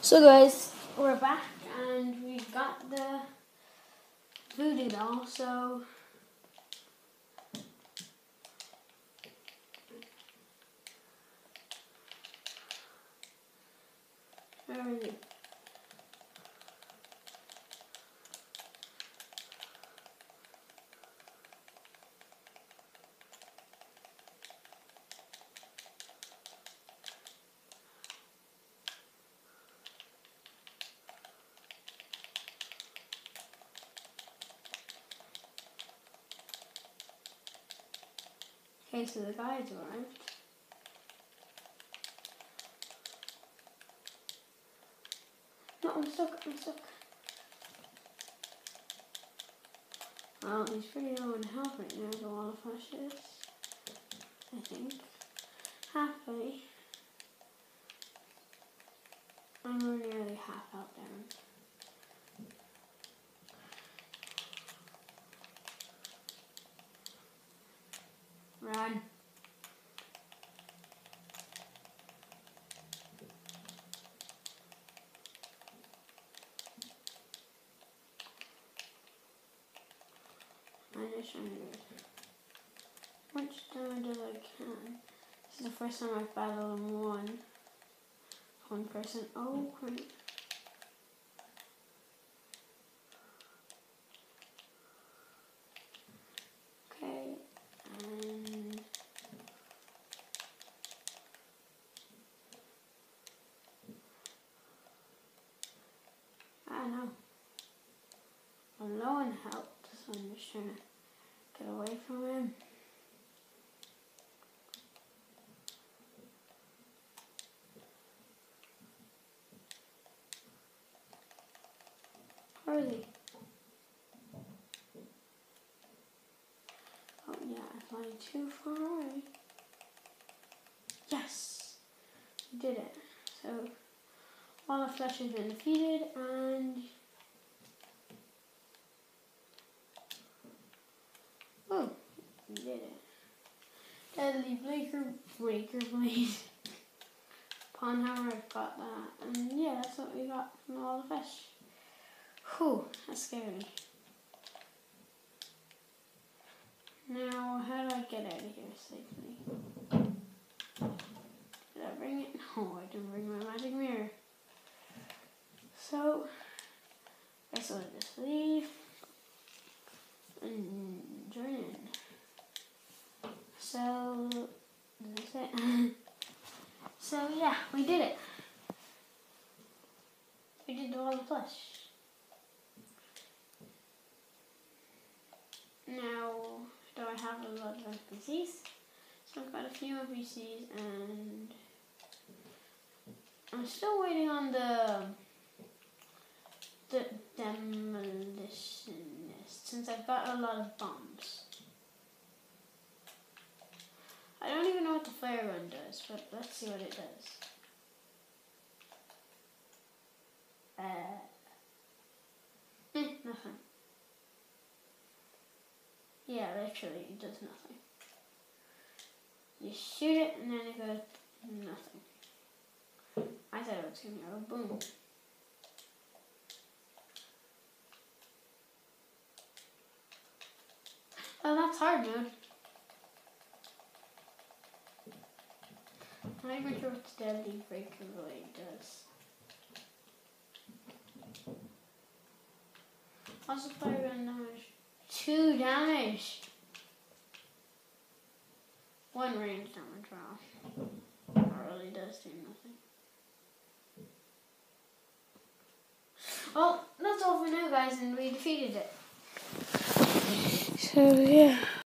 So guys, we're back and we got the voodoo doll, so where is it? Okay, so the guide's arrived. No, I'm stuck, I'm stuck. Well, he's pretty low in health right now, there's a lot of flesh is. I think. Halfway. I'm nearly half out down. Run. I just trying to do much damage as I can. This is the first time I've battled one one person. Oh crap. Okay, and I know. I'm low in health, so I'm just trying to get away from him. He? Oh yeah, I'm flying too far away. Yes! We did it. So, Wall of Flesh has been defeated and... Oh, did it. Deadly Breaker, Breaker Blade. Pwnhammer, I've got that. And yeah, that's what we got from all the fish. Whew, that's scary. Now, how do I get out of here safely? Did I bring it? No, I didn't bring my magic mirror. So, I guess I'll just leave and join in. So, that's it. so, yeah, we did it. We did Wall of Flesh. Now, do I have a lot of NPCs? So I've got a few NPCs and I'm still waiting on the the demolitionist since I've got a lot of bombs. I don't even know what the flare gun does, but let's see what it does. Uh, nothing. Yeah, literally, it does nothing. You shoot it and then it goes nothing. I thought it was gonna go boom. Oh, that's hard mode. I'm not sure what deadly breaker blade does. Also fire gun damage. Two damage. One range damage, wow. That really does do nothing. Well, that's all for now guys and we defeated it. So yeah.